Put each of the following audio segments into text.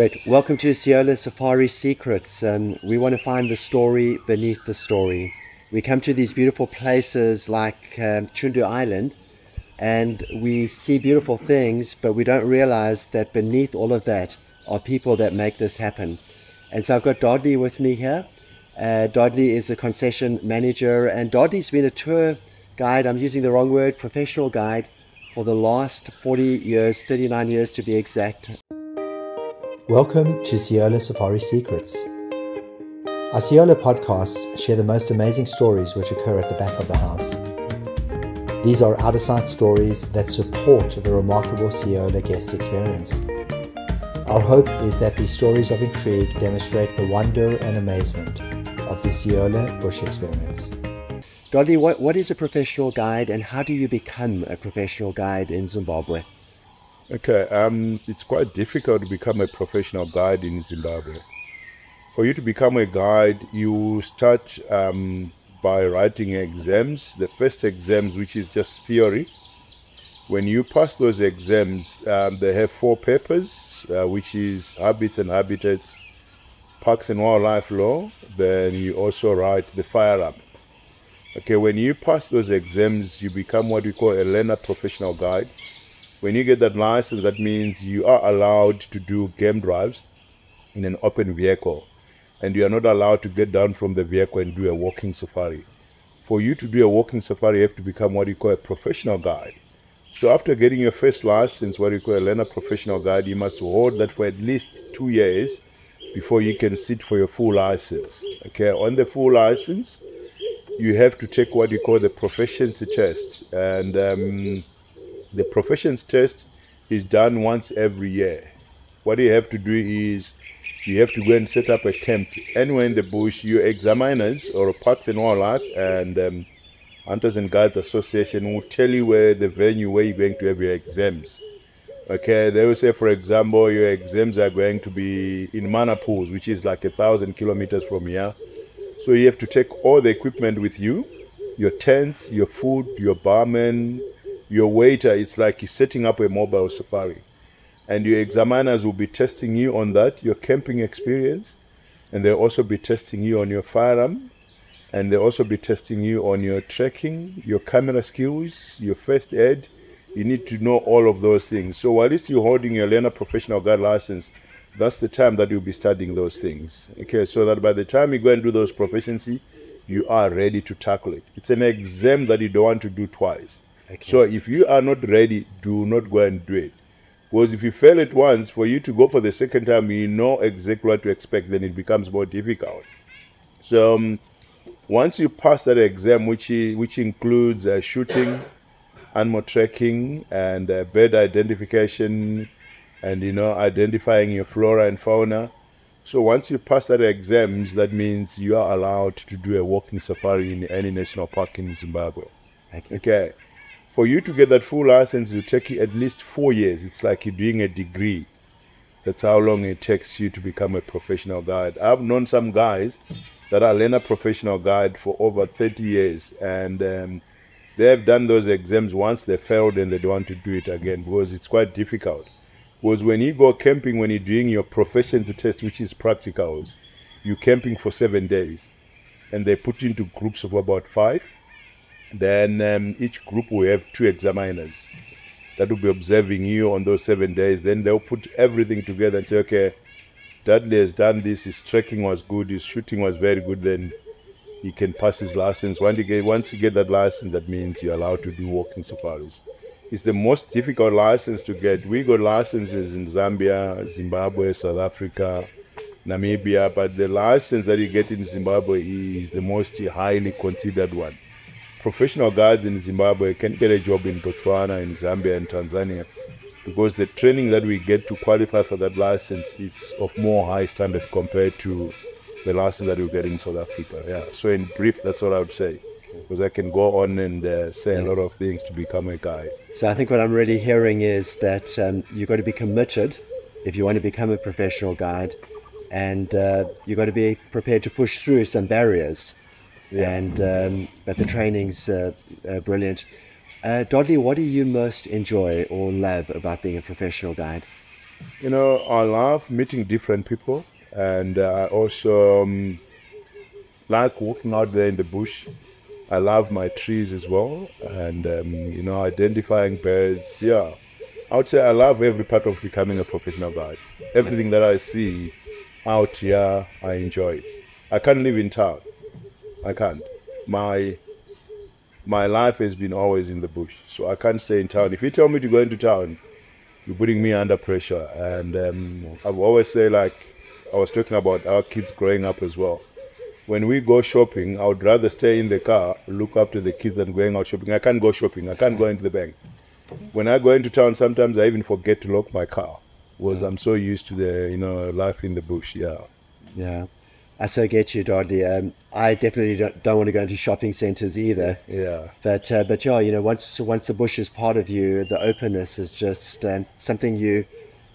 Great. Welcome to Seolo Safari Secrets. Um, we want to find the story beneath the story. We come to these beautiful places like um, Chundu Island and we see beautiful things, but we don't realize that beneath all of that are people that make this happen. And so I've got Dardley with me here. Uh, Dardley is a concession manager, and Dardley's been a tour guide, I'm using the wrong word, professional guide for the last 40 years, 39 years to be exact. Welcome to Seolo Safari Secrets. Our Seolo podcasts share the most amazing stories which occur at the back of the house. These are out of sight stories that support the remarkable Seolo guest experience. Our hope is that these stories of intrigue demonstrate the wonder and amazement of the Seolo bush experience. Dardley, what, what is a professional guide and how do you become a professional guide in Zimbabwe? Okay, um, it's quite difficult to become a professional guide in Zimbabwe. For you to become a guide, you start um, by writing exams. The first exams, which is just theory. When you pass those exams, um, they have four papers, uh, which is habits and habitats, parks and wildlife law. Then you also write the fire firearm. Okay, when you pass those exams, you become what we call a learner professional guide when you get that license, that means you are allowed to do game drives in an open vehicle and you are not allowed to get down from the vehicle and do a walking safari. For you to do a walking safari, you have to become what you call a professional guide. So after getting your first license, what you call a learner professional guide, you must hold that for at least two years before you can sit for your full license. Okay, on the full license, you have to take what you call the proficiency test. And um, the proficiency test is done once every year. What you have to do is you have to go and set up a camp anywhere in the bush. Your examiners or Parks and Wildlife and um, Hunters and Guides Association will tell you where the venue where you're going to have your exams. Okay, they will say, for example, your exams are going to be in Mana Pools, which is like a thousand kilometers from here. So you have to take all the equipment with you, your tents, your food, your barman, your waiter, it's like he's setting up a mobile safari. And your examiners will be testing you on that, your camping experience, and they'll also be testing you on your firearm, and they'll also be testing you on your trekking, your camera skills, your first aid. You need to know all of those things. So while you're holding your learner professional guide license, that's the time that you'll be studying those things. Okay, so that by the time you go and do those proficiency, you are ready to tackle it. It's an exam that you don't want to do twice. Okay. So if you are not ready, do not go and do it. Because if you fail it once, for you to go for the second time, you know exactly what to expect, then it becomes more difficult. So um, once you pass that exam, which, which includes uh, shooting, animal tracking, and uh, bird identification, and you know identifying your flora and fauna. So once you pass that exams, that means you are allowed to do a walking safari in any national park in Zimbabwe. Okay. okay for you to get that full license, it will take you at least four years. It's like you're doing a degree. That's how long it takes you to become a professional guide. I've known some guys that are learner professional guide for over 30 years, and um, they have done those exams once. They failed, and they don't want to do it again because it's quite difficult. Because when you go camping, when you're doing your proficiency test, which is practicals, you're camping for seven days, and they put you into groups of about five then um, each group will have two examiners that will be observing you on those seven days. Then they'll put everything together and say, okay, Dardley has done this, his trekking was good, his shooting was very good, then he can pass his license. Once you get, once you get that license, that means you're allowed to do walking safaris. It's the most difficult license to get. We got licenses in Zambia, Zimbabwe, South Africa, Namibia, but the license that you get in Zimbabwe is the most highly considered one professional guides in Zimbabwe can get a job in Botswana, in Zambia, and Tanzania because the training that we get to qualify for that license is of more high standard compared to the license that you get in South Africa. Yeah. So in brief, that's what I would say. Because I can go on and uh, say a lot of things to become a guide. So I think what I'm really hearing is that um, you've got to be committed if you want to become a professional guide, and uh, you've got to be prepared to push through some barriers yeah. And um, but the training's uh, uh, brilliant. Uh, Dardley, what do you most enjoy or love about being a professional guide? You know, I love meeting different people, and uh, I also um, like walking out there in the bush. I love my trees as well, and um, you know, identifying birds. Yeah, I would say I love every part of becoming a professional guide. Everything that I see out here, I enjoy. I can't live in town. I can't. My my life has been always in the bush, so I can't stay in town. If you tell me to go into town, you're putting me under pressure. And um, I've always say like I was talking about our kids growing up as well. When we go shopping, I would rather stay in the car, look after the kids than going out shopping. I can't go shopping. I can't go into the bank. When I go into town, sometimes I even forget to lock my car because I'm so used to the you know life in the bush. Yeah. Yeah. I so get you, Dardley. Um, I definitely don't, don't want to go into shopping centres either. Yeah. But uh, but yeah, you know, once once the bush is part of you, the openness is just um, something you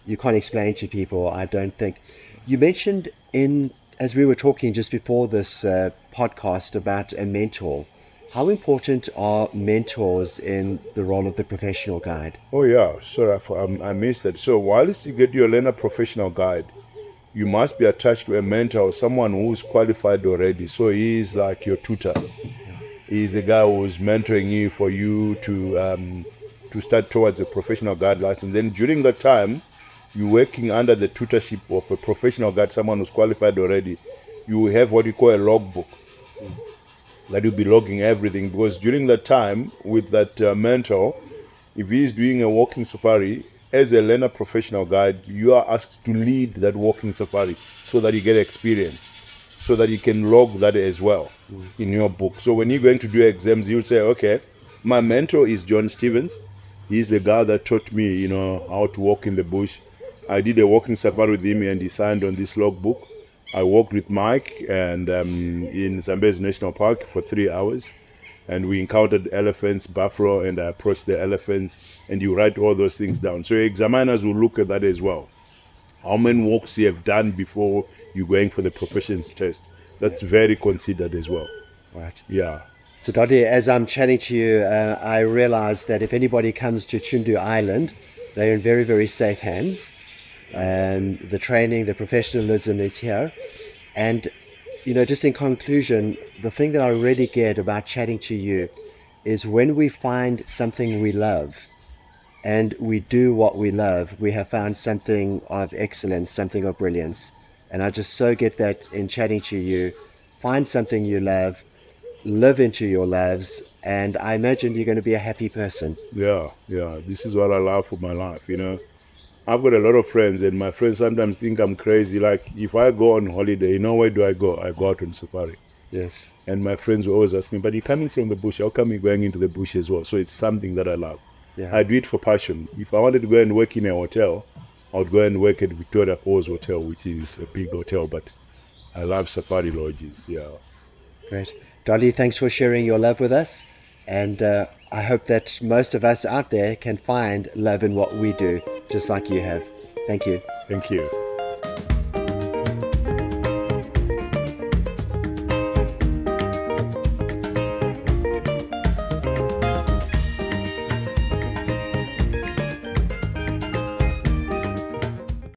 you can't explain to people. I don't think. You mentioned in as we were talking just before this uh, podcast about a mentor. How important are mentors in the role of the professional guide? Oh yeah, sorry, I, um, I missed that. So whilst you get your learner professional guide, you must be attached to a mentor or someone who's qualified already. So he is like your tutor. He's the guy who's mentoring you for you to um, to start towards a professional guide license. Then during that time, you're working under the tutorship of a professional guide, someone who's qualified already. You have what you call a logbook that you'll be logging everything because during that time with that uh, mentor, if he is doing a walking safari, as a learner professional guide, you are asked to lead that walking safari so that you get experience, so that you can log that as well mm. in your book. So when you're going to do exams, you'll say, okay, my mentor is John Stevens. He's the guy that taught me, you know, how to walk in the bush. I did a walking safari with him and he signed on this logbook. I walked with Mike and um, in Zambezi National Park for three hours and we encountered elephants, buffalo, and I approached the elephants, and you write all those things down. So examiners will look at that as well. How many walks you have done before you're going for the proficiency test. That's very considered as well. Right. Yeah. So, Dodi, as I'm chatting to you, uh, I realize that if anybody comes to Chundu Island, they're in very, very safe hands. And the training, the professionalism is here. And you know, just in conclusion, the thing that I really get about chatting to you is when we find something we love and we do what we love, we have found something of excellence, something of brilliance. And I just so get that in chatting to you. Find something you love, live into your loves, and I imagine you're going to be a happy person. Yeah, yeah. This is what I love for my life, you know. I've got a lot of friends, and my friends sometimes think I'm crazy. Like, if I go on holiday, you know, where do I go? I go out on safari. Yes. And my friends will always ask me, but you're coming from the bush, how come you're going into the bush as well? So it's something that I love. Yeah. I do it for passion. If I wanted to go and work in a hotel, I would go and work at Victoria Falls Hotel, which is a big hotel, but I love safari lodges. Yeah. Great. Dolly, thanks for sharing your love with us. And uh, I hope that most of us out there can find love in what we do, just like you have. Thank you. Thank you.